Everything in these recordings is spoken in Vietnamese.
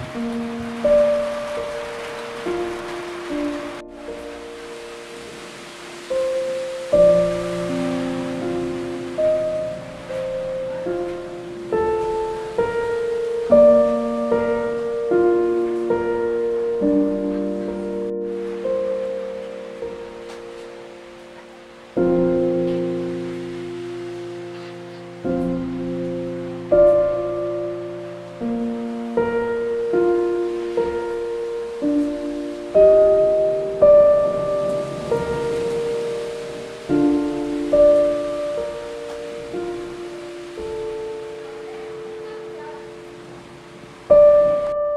Hum.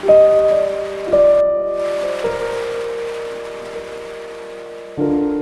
thank you.